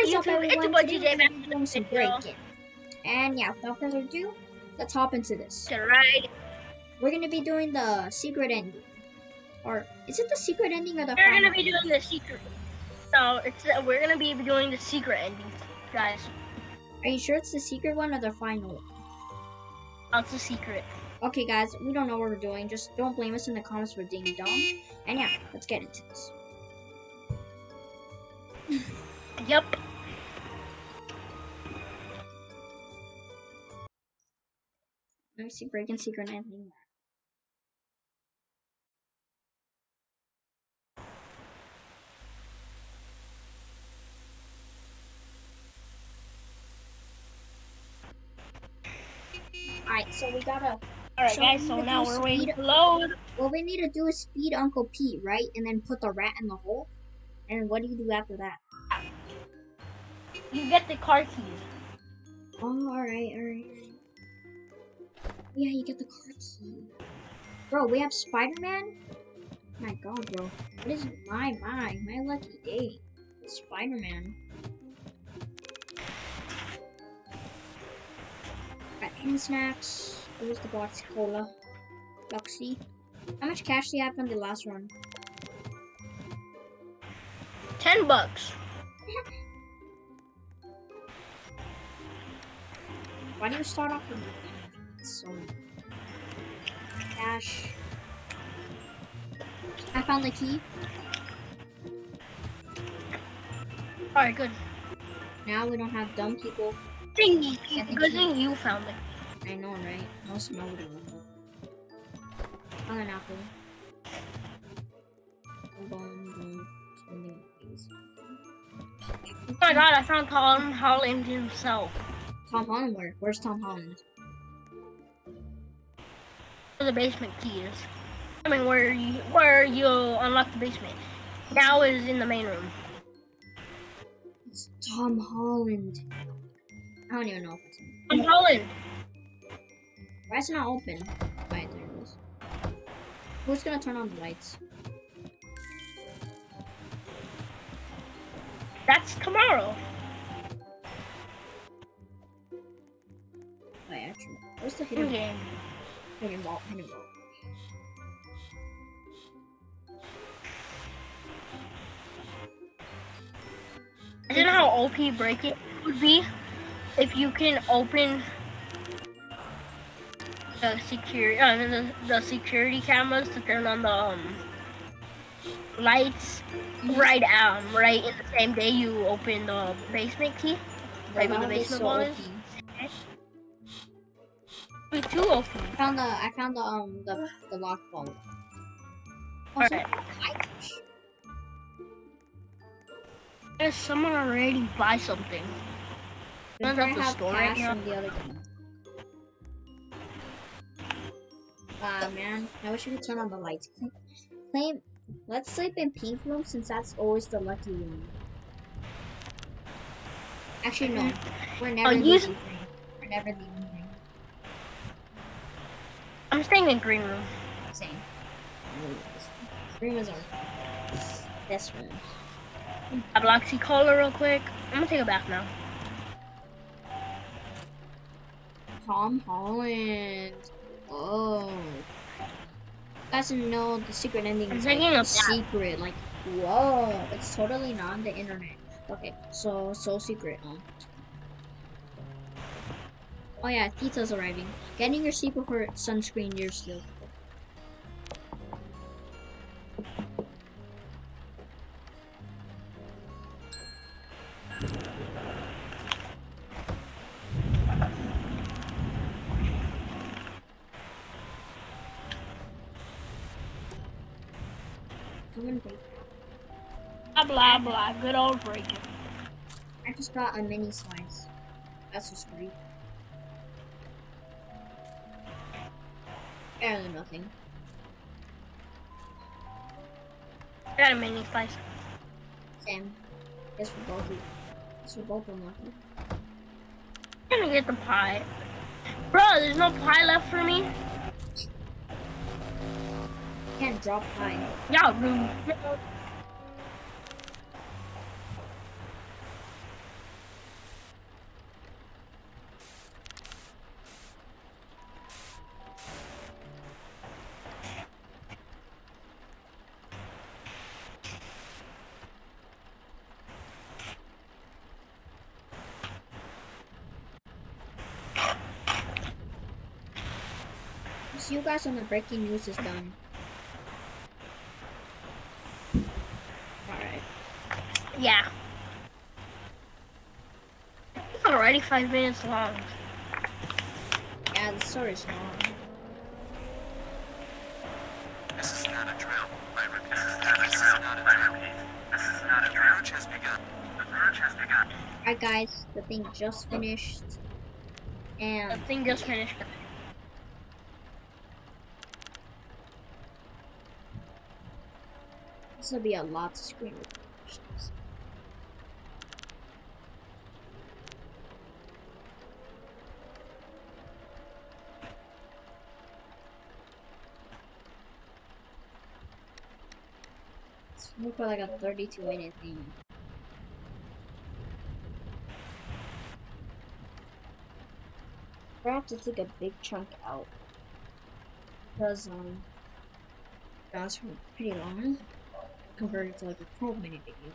What is up? It's everyone? your boy Today TJ we're back doing some with a video. breaking. And yeah, without further ado, let's hop into this. Right. We're gonna be doing the secret ending. Or is it the secret ending or the final? We're gonna be doing the secret. So it's uh, we're gonna be doing the secret ending, guys. Are you sure it's the secret one or the final one? That's the secret. Okay, guys, we don't know what we're doing. Just don't blame us in the comments for ding dong. And yeah, let's get into this. Yep. Let me see Break In secret ending. Alright, so we gotta All right, So guys. So now we're waiting to load. What we need to do is speed Uncle Pete, right? And then put the rat in the hole. And what do you do after that? You get the car keys. Oh, alright, alright. Yeah, you get the car key. Bro, we have Spider-Man? My god, bro. What is my, my, my lucky day? Spider-Man. Got hand snacks. Where's the box cola? Luxy. How much cash do you have from the last run? Ten bucks. Why do you start off with so cash? I found the key. All right, good. Now we don't have dumb people. Thing, you, good you. thing you found it. I know, right? Most nobody will. Found an apple. Hold on, don't. Oh my God! I found Tom Holland himself. Tom Holland, where? Where's Tom Holland? The basement key is. I mean, where you where you unlock the basement. Now is in the main room. It's Tom Holland. I don't even know if it's him. Tom Holland. Why is it not open? Wait, there it is. Who's gonna turn on the lights? That's tomorrow. Wait, actually, where's the hidden Okay. Hidden vault? Hidden vault. Imagine how OP break it would be if you can open the security uh, the, the security cameras to turn on the um, lights right um right in the same day you open the basement key. Right Bro, where the that would be basement so wall OP. is. Be too OP. I found the I found the um the the lock vault. Also, Alright. There's someone already buy something. Runs probably the store right now. the other game. Ah man, I wish we could turn on the lights. Claim, let's sleep in pink room since that's always the lucky room. Actually, no, we're never Oh, leaving. We're never leaving. I'm staying in green room. Same. Green is our this room. I Bloxy Cola real quick. I'm gonna take a bath now. Tom Holland. Oh. Guys know the secret ending I'm is taking like, a secret. Like, whoa. It's totally not on the internet. Okay, so, so secret. Oh yeah, Tita's arriving. Getting your seat before sunscreen year still. Come and break. Blah blah blah. Good old Break In. I just got a mini slice. That's just free. Better nothing. I got a mini slice. Same. Guess for both of Guess for both unlucky. I'm gonna get the pie. Bro, there's no pie left for me. Can't drop high. Y'all rude. See you guys when the breaking news is done. Alright. Yeah. It's already five minutes long. Yeah, the story's long. This is not a drill. I repeat. This is not a drill. I repeat. This is not a drill. The purge has begun. The purge has begun. Alright guys, the thing just finished. And... The thing just finished. Will be a lot of screen recordings. Let's look for like a 32 minute thing. I have to take a big chunk out. Because, um, that's pretty long compared to like a 12 minute video.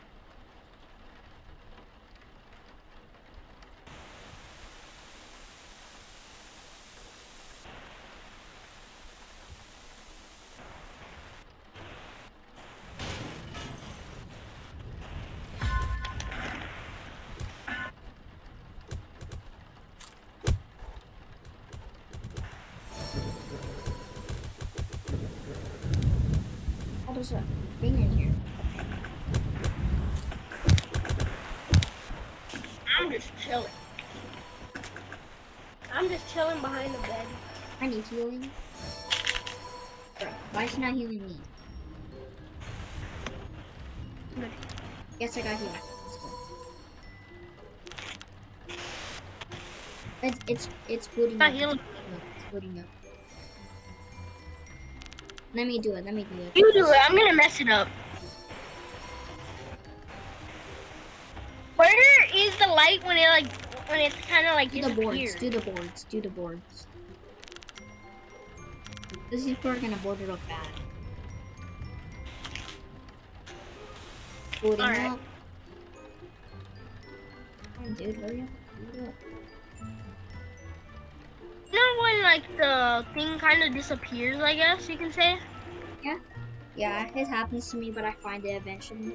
Thing in here. I'm just chilling. I'm just chilling behind the bed. I need healing. Bro, why is it not healing me? Good. Yes, I got healed. Let's go. It's it's it's booting Not healing. It's booting up. Let me do it. Let me do it. You do it. I'm gonna mess it up. Where is the light when it like when it's kind of like Do the boards. Do the boards. Do the boards. This is we're gonna board it up bad. Booting Alright. up. Come on, dude, hurry up. Boot up. You know when like the thing kind of disappears? I guess you can say. Yeah, Yeah, it happens to me, but I find it eventually.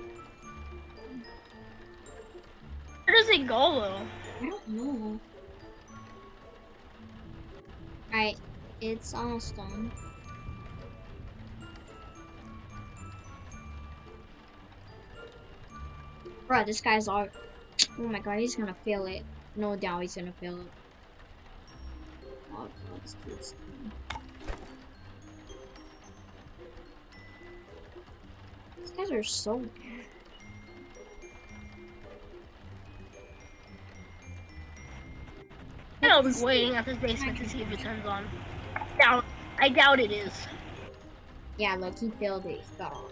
Where does it go though? I don't know. Alright, it's almost done. Bro, this guy's all. Oh my god, he's gonna fail it. No doubt he's gonna fail it. Let's do this. These guys are so bad. I'll be waiting at this basement to see if it turns on. Doubt. I doubt it is. Yeah, look, he failed it. He got. Alright,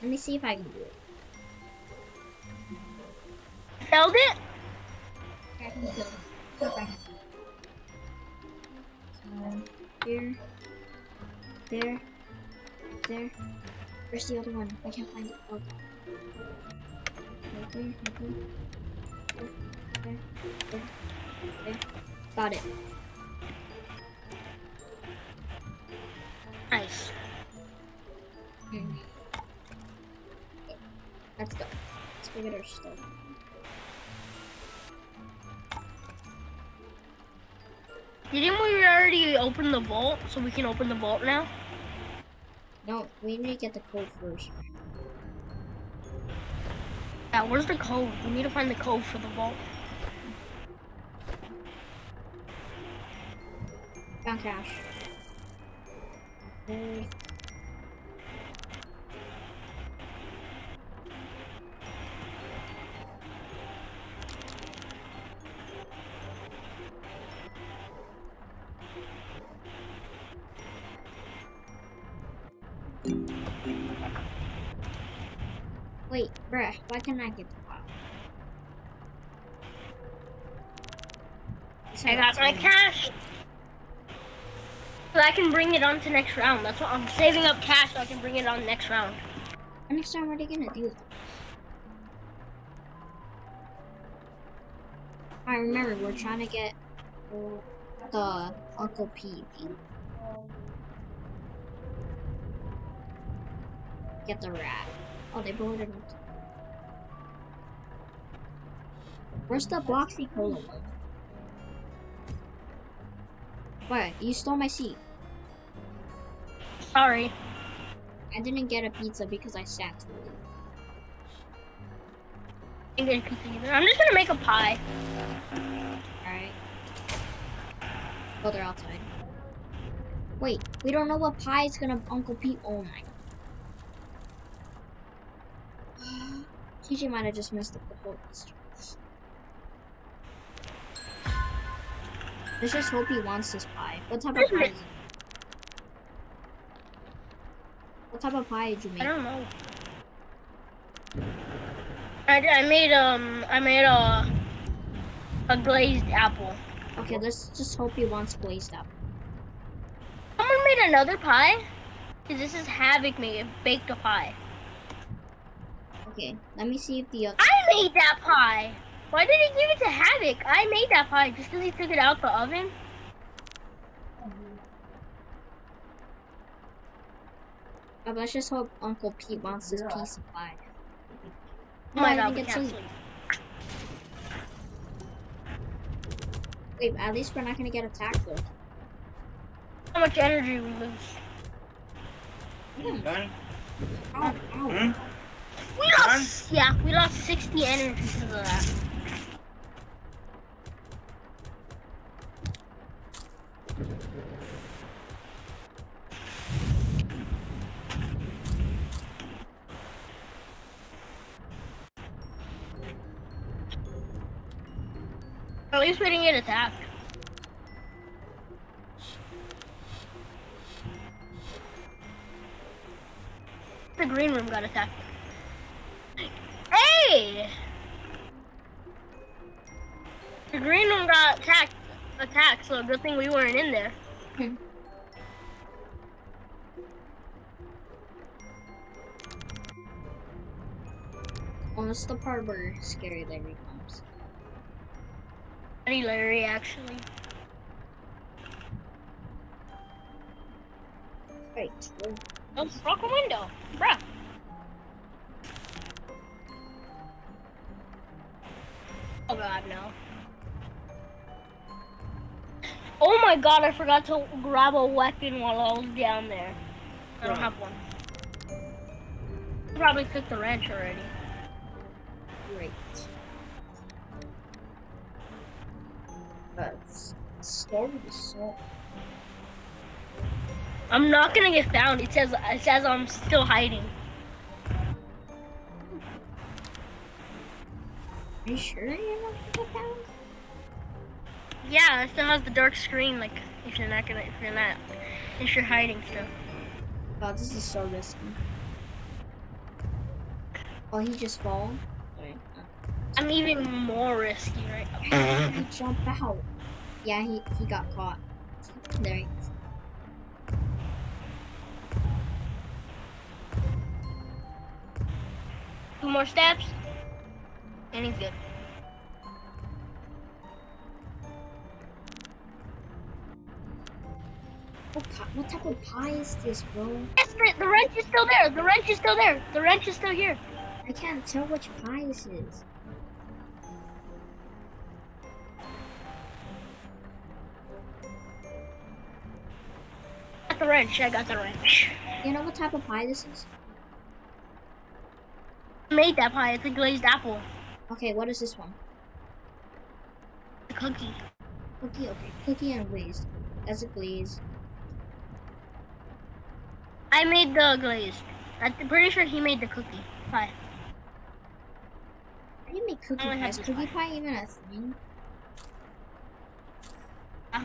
let me see if I can do it. Failed it? Okay. So, here, there, there. Where's the other one? I can't find it. Oh. Right there, right there. There, there, there, there. Got it. Nice. Mm. Let's go. Let's go get our stuff. Didn't we already open the vault? So we can open the vault now? No, we need to get the code first. Yeah, where's the code? We need to find the code for the vault. Found cash. There's- Wait, bruh, why can't I get the file? I got my cash. So I can bring it on to next round. That's what I'm saving up cash so I can bring it on next round. Next time, what are you gonna do? I remember we're trying to get. The Uncle Pete thing. Get the rat. Oh, they boarded it. Where's the Bloxy Cola one? What? You stole my seat. Sorry. I didn't get a pizza because I sat too late. I didn't get a pizza either. I'm just gonna make a pie. Alright. Oh, they're outside. Wait, we don't know what pie is gonna Uncle Pete. Oh my. TJ might have just messed up the whole history. Let's just hope he wants this pie. What type of pie is it? What type of pie did you make? I don't know. I, I made um I made a a glazed apple. Okay, let's just hope he wants glazed apple. Someone made another pie. Cause this is Havoc made baked a pie. Okay, let me see if the other. I made that pie. Why did he give it to Havoc? I made that pie just because he took it out the oven. Uh, let's just hope Uncle Pete wants this piece of pie. Oh my god, we get can't sleep. sleep. Wait, at least we're not gonna get attacked though. How much energy we lose. Done? Ow, ow. Hmm? We lost, yeah, we lost 60 energy because of that. At least we didn't get attacked. The green room got attacked. Hey! The green one got attacked, attacked, so good thing we weren't in there. Hmm. Oh, the part where Scary Larry comes. Pretty Larry, actually. Right. Oh, broke a window. Bruh. Oh. Oh my god, I forgot to grab a weapon while I was down there. I don't have one. Probably took the wrench already. Great. But story is so. I'm not gonna get found. It says it says I'm still hiding. Are you sure you're not gonna get found? Yeah, it still has the dark screen. Like if you're not gonna, if you're not, if you're hiding still. Oh, this is so risky. Oh, he just fall. Wait, uh, I'm even more risky right How did he jump out? Yeah, he, he got caught. There he is. Two more steps, and he's good. What, type of pie is this, bro? Yes, the, the wrench is still there. The wrench is still there. The wrench is still here. I can't tell which pie this is. Got the wrench. I got the wrench. You know what type of pie this is? I made that pie. It's a glazed apple. Okay, what is this one? A cookie. Cookie, okay. Cookie and glazed. That's a glaze. I made the glazed. I'm pretty sure he made the cookie pie. How do you make cookie I pie? Is cookie pie. pie even a thing? Ah.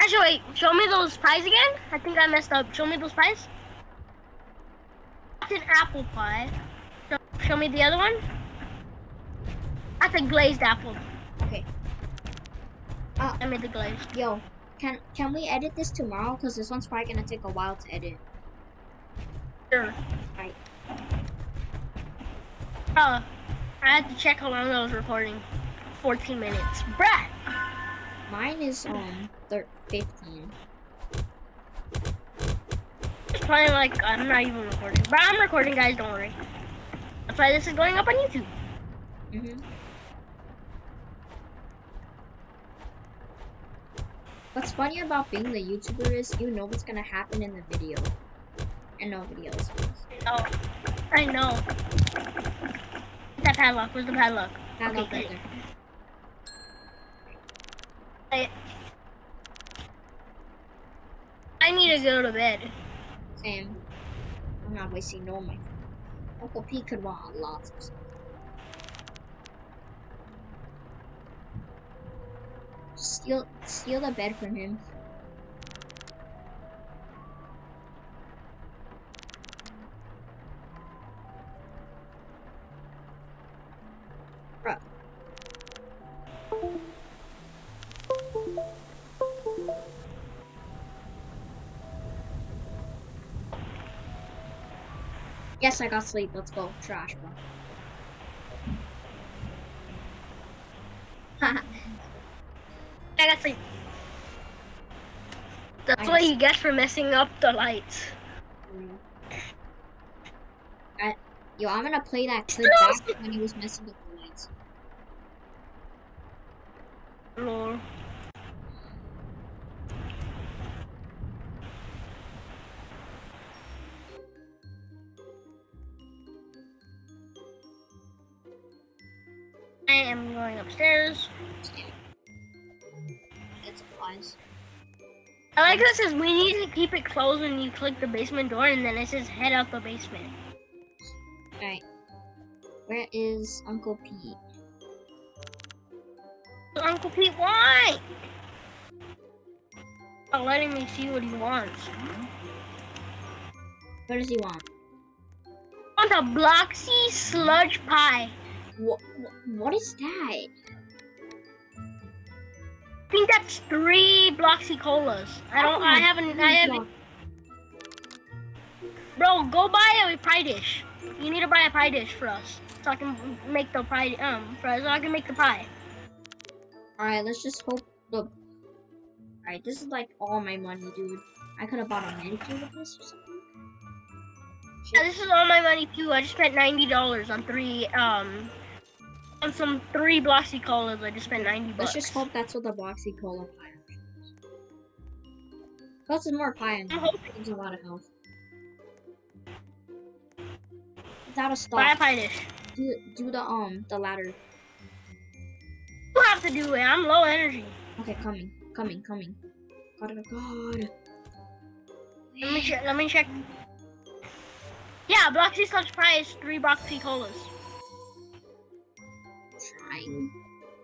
Actually, wait. Show me those pies again. I think I messed up. Show me those pies. That's an apple pie. Show, show me the other one. That's a glazed apple. Okay. Uh, I made the glaze. yo, can can we edit this tomorrow? Cause this one's probably gonna take a while to edit. Sure. Right. Uh, I had to check how long I was recording. 14 minutes. Bruh. Mine is um thir- 15. It's probably like I'm not even recording. But I'm recording, guys. Don't worry. That's why this is going up on YouTube. Mm-hmm. What's funny about being the YouTuber is you know what's gonna happen in the video, and nobody else does. Oh, I know. That padlock. Where's the padlock? That Okay, right there. I, I need to go to bed. Same. I'm not wasting no money. Uncle Pete could want a lot of. Steal, steal the bed from him. Yes, I got sleep. Let's go. Trash, bro. I got sleep. That's I what you get for messing up the lights. I, yo, I'm gonna play that clip back when he was messing up the lights. Lol. Am going upstairs. Get supplies. I like that it says we need to keep it closed when you click the basement door, and then it says head out the basement. Alright. Where is Uncle Pete? Uncle Pete, why? Not letting me see what he wants. What does he want? Wants a Bloxy sludge pie. What? What is that? I think that's three Bloxy colas. I don't. I haven't. I haven't. Bro, go buy a pie dish. You need to buy a pie dish for us, so I can make the pie. Um, for so I can make the pie. Alright, let's just hope the. Alright, this is like all my money, dude. I could have bought a manicure with this or something. Yeah, this is all my money too. I just spent ninety dollars on three. Um, on some three Bloxy colas. I just spent ninety bucks. Let's just hope that's what the Bloxy Cola pie is. Plus, there's more pie in there. Gives a lot of health. It's out of Buy a stock. pie dish. Do, do the um the ladder. You have to do it. I'm low energy. Okay, coming, coming, coming. God, oh God. Let me check. Let me check. Yeah, Bloxy sludge pie is three Bloxy colas. Mm-hmm. Trying.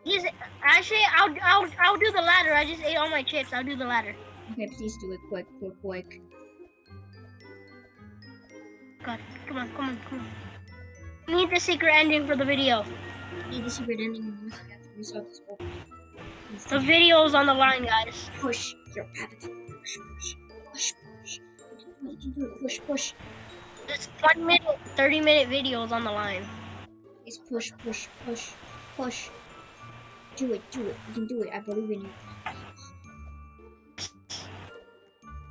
Yes, actually, I'll, I'll, I'll do the ladder. I just ate all my chips. I'll do the ladder. Okay, please do it quick, quick, quick. God, come on, come on, come on. We need the secret ending for the video. Need the secret ending you have to restart this whole The do- video's on the line, guys. push your avatar. Push, push, push, push. You can do it. Push, push. This one minute, 30 minute video is on the line. Please push, push, push, push. Do it, do it. You can do it. I believe in you.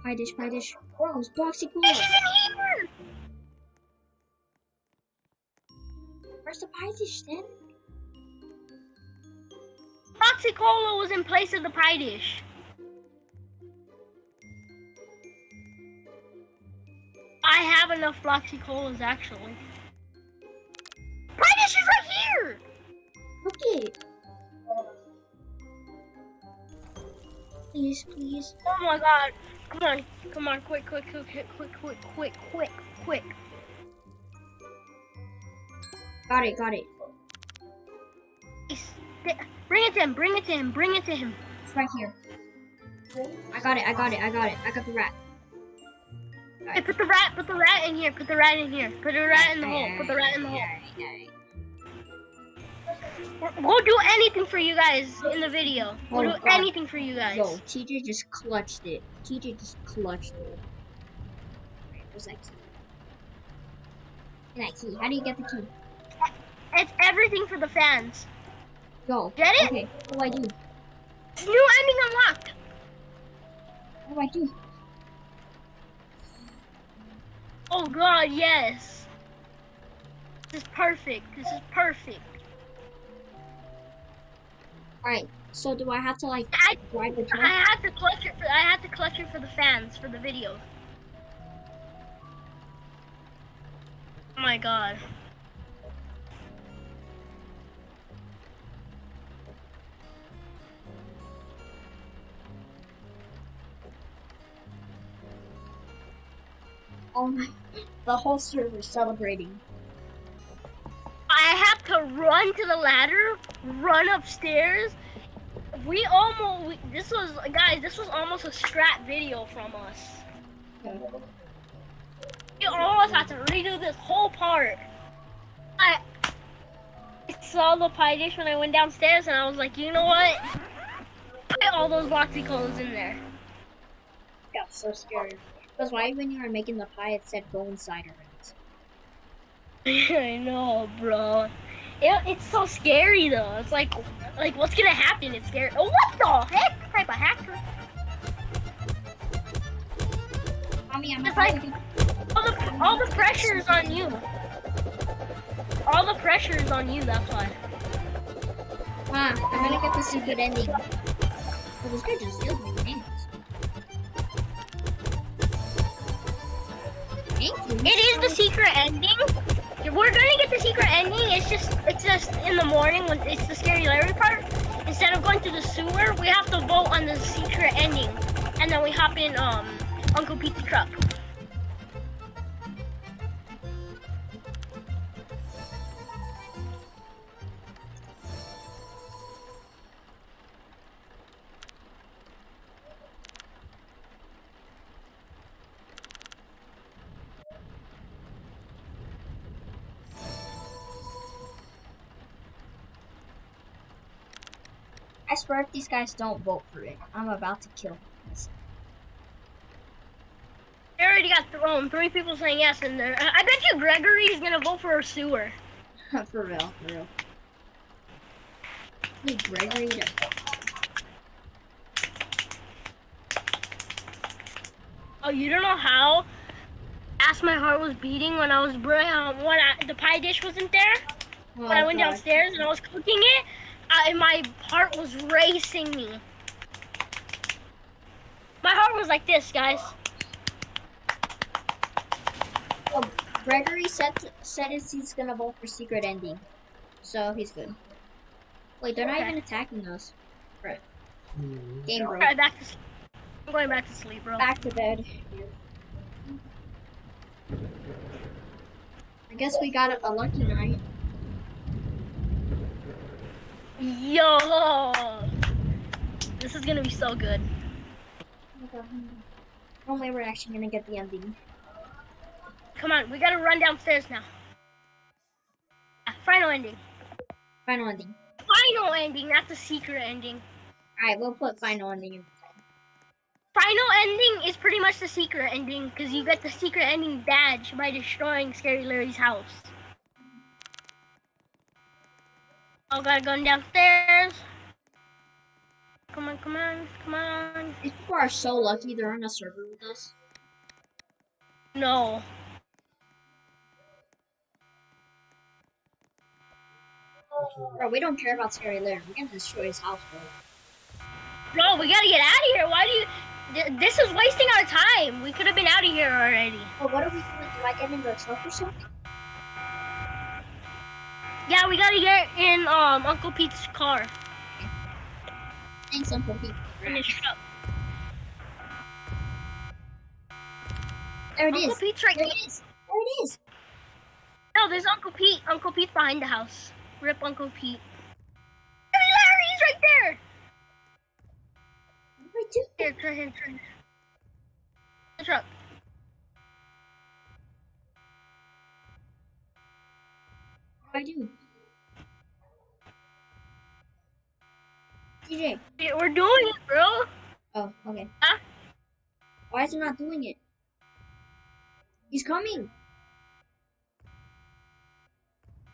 Pie dish, pie dish. Gross, Bloxy This cola. isn't here! Where's the pie dish then? Bloxy Cola was in place of the pie dish. I have enough Bloxy Colas actually. Pie dish is right here! It. Please, please. Oh my god. Come on, come on, quick, quick, quick, quick, quick, quick, quick, quick, quick. Got it, got it. Bring it to him, bring it to him, bring it to him. It's right here. I got it, I got it, I got it. I got the rat. Hey, put the rat, put the rat in here, put the rat in here, put the rat in the hole, put the rat in the hole. We'll- do anything for you guys in the video. We'll Oh, do anything for you guys. Yo, TJ just clutched it. TJ just clutched it. Where's that key? That key. How do you get the key? It's everything for the fans. Go. Get it? Okay. What do I do? New ending unlocked. What do I do? Oh god, yes. This is perfect. This is perfect. Alright. So do I have to like I I had to collect it for I had to collect it for the fans for the video. Oh my god. Oh my. The whole server celebrating. I have to run to the ladder, run upstairs. We almost we, this was guys, this was almost a strat video from us. We almost had to redo this whole part. I saw the pie dish when I went downstairs and I was like, you know what? Put all those Bloxy colas in there. Got so scared. Because why when you were making the pie it said go inside already? I know, bro. It, it's so scary though. It's like, like what's gonna happen? It's scary. Oh, what the heck? Type of hacker? Mommy, I'm It's like- All the, all the pressure is on you. All the pressure is on you. That's why. Mom, I'm gonna get the secret ending. Well, this guy just steals my names. Thank you. It is the secret ending. We're gonna get the secret ending. It's just, it's just in the morning when it's the scary Larry part. Instead of going to the sewer, we have to vote on the secret ending, and then we hop in um Uncle Pete's truck. These guys don't vote for it, I'm about to kill them. I already got um, three people saying yes, and there. I bet you Gregory is gonna vote for a sewer. for real, for real. Need Gregory to Oh, you don't know how fast my heart was beating when I was um, when I, the pie dish wasn't there. Oh, when I went God. downstairs and I was cooking it, I, my heart was racing me. My heart was like this, guys. Oh, Gregory said said he's gonna vote for secret ending, so he's good. Wait, they're not even attacking us. Right. Hmm. Game bro. Alright, back to sleep. I'm going back to sleep, bro. Back to bed. I guess we got a, a lucky night. Yo, this is gonna be so good. Only we're actually gonna get the ending. Come on, we gotta run downstairs now. Ah, Final ending. Final ending. Final ending, not the secret ending. Alright, we'll put final ending in. Final ending is pretty much the secret ending because you get the secret ending badge by destroying Scary Larry's house. Oh, gotta go downstairs. Come on, come on, come on. These people are so lucky they're on a server with us. No. Bro, we don't care about Scary Larry. We're gonna destroy his house, bro. Bro, we gotta get out of here. Why do you. Th- This is wasting our time. We could have been out of here already. Oh, what are we doing? Do I get into a truck or something? Yeah, we gotta get in um Uncle Pete's car. Thanks, Uncle Pete. In his truck. There it Uncle is. Pete's right There there. it is. There it is. No, there's Uncle Pete. Uncle Pete's behind the house. Rip Uncle Pete. Hey, Larry's right there. What do I do? Here, turn, turn. The truck. I do? DJ. Yeah, We're doing it, bro. Oh, okay. Huh? Why is he not doing it? He's coming.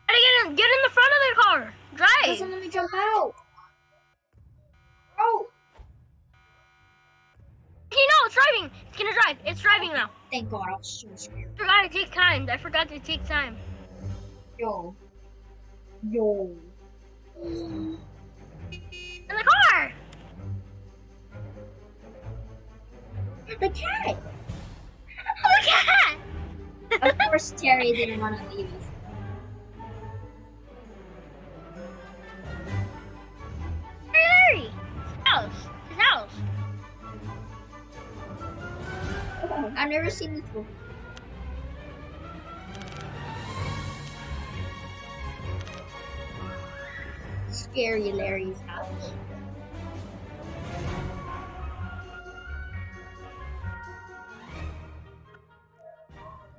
Gotta get in, get in the front of other car. Drive. Doesn't let me jump out. Oh, You know, it's driving. It's gonna drive. It's driving now. thank God, I was so scared. I forgot it takes time. I forgot it takes time. Yo. Yo. In the car. The cat! Oh, Look at Of course, Terry didn't want to leave us. Larry, house. His house. I've never seen this before. Scary Larry's house.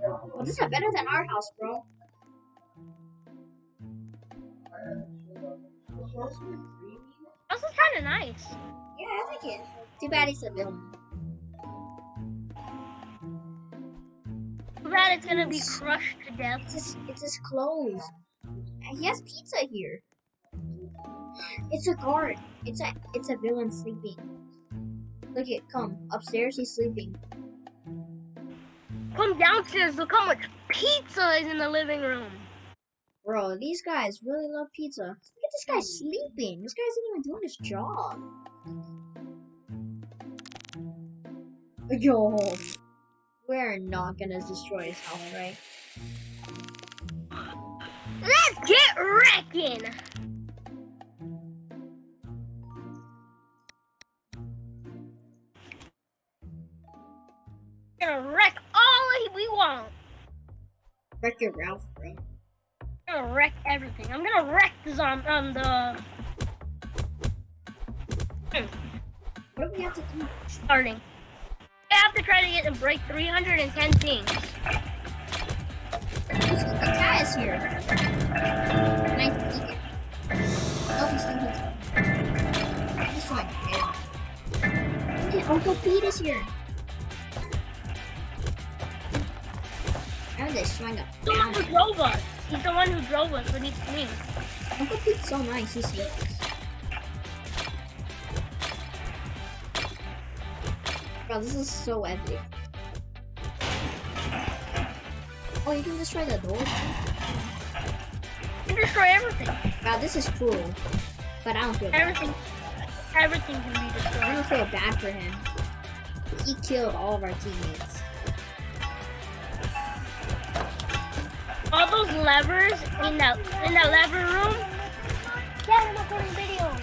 Well, this is better than our house, bro. This is kind of nice. Yeah, I like it. Too bad he's a villain. Too bad it's gonna be crushed to death. It's his, it's his clothes. He has pizza here. It's a guard. It's a it's a villain sleeping. Look it, come upstairs. He's sleeping. Come downstairs. Look how much pizza is in the living room. Bro, these guys really love pizza. Look at this guy sleeping. This guy isn't even doing his job. Yo, we're not gonna destroy his house, right? Let's get wrecking. Gonna wreck all we want. Wreck your Ralph, bro. gonna wreck everything. I'm gonna wreck the zom um the What do we have to do? starting. I have to try to get and break 310 things. The cat is here. Can I eat it? Oh, he's thinking. This one. Yeah. Look at Uncle Pete is here. I'm destroying The one who drove us. He's the one who drove us when he's me. Uncle Pete's so nice. He saved us. Bro, this is so epic. Oh, you can destroy the door. You destroy everything. Wow, this is cool. But I don't feel bad. Everything. Everything can be I destroyed. don't feel bad for him. He killed all of our teammates. Those levers in that in that lever room. Yeah, I'm recording video.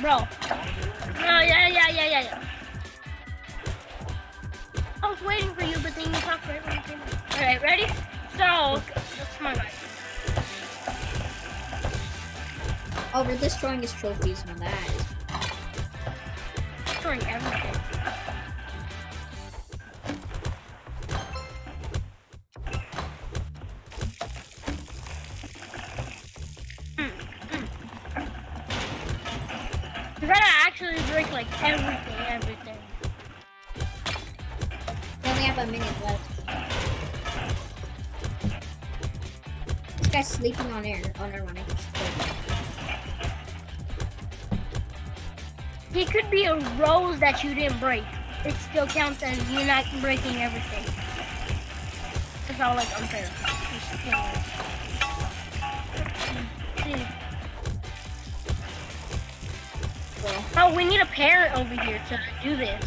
Bro. Oh yeah, yeah, yeah, yeah, yeah. I was waiting for you, but then you talked right when you came in. Alright, ready? So, come on, guys. Oh, we're destroying his trophies now. That is. Destroying everything. Gotta actually break like everything, everything. We only have a minute left. This guy's sleeping on air. Oh, never mind. I can still- He could be a rose that you didn't break. It still counts as you not breaking everything. It's all like unfair. Oh, we need a parent over here to do this.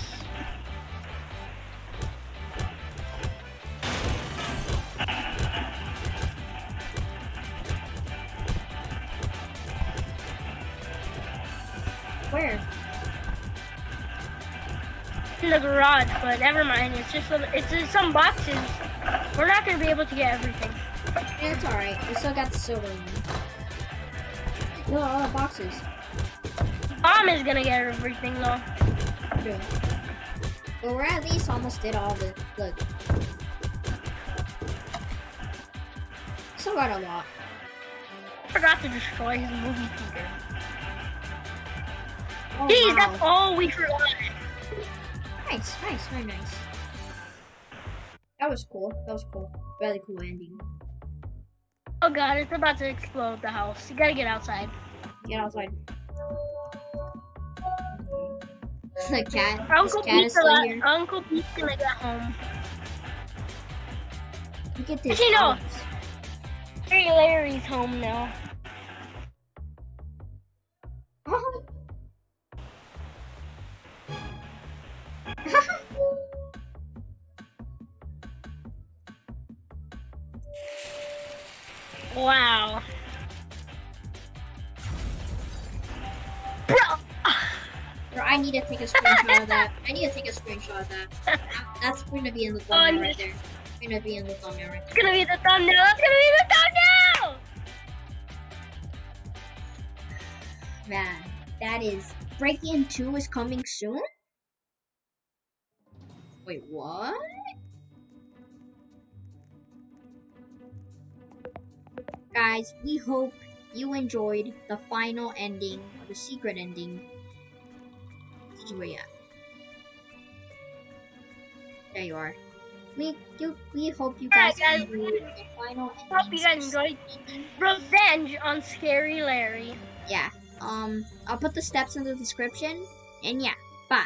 where? In the garage, but never mind. It's just a, it's in some boxes. We're not gonna be able to get everything. Yeah, it's alright. We still got the silver one. Look at all the boxes. Mom is gonna get everything though. Good. Well, we're at least almost did all it. Look. Still got a lot. I forgot to destroy his movie theater. Oh, Jeez, wow. that's all we forgot. Nice, nice, very nice. That was cool. That was cool. Really cool ending. Oh god, it's about to explode the house. You gotta get outside. Get outside. The cat. Uncle cat Pete's still gonna, here. Uncle Pete's gonna get home. Look at this. Actually, no. Harry Larry's home now. Wow. I need to take a screenshot of that. I need to take a screenshot of that. That's gonna be in the thumbnail oh, right there. It's gonna be in the thumbnail right It's there. gonna be the thumbnail. That's gonna be the thumbnail! Man, that is Break In 2 is coming soon? Wait, what? Guys, we hope you enjoyed the final ending, the secret ending. Where you at. There you are. We you, we hope you guys Alright, guys. enjoyed the final. Hope you guys enjoyed Revenge on Scary Larry. Yeah. Um, I'll put the steps in the description. And yeah, bye.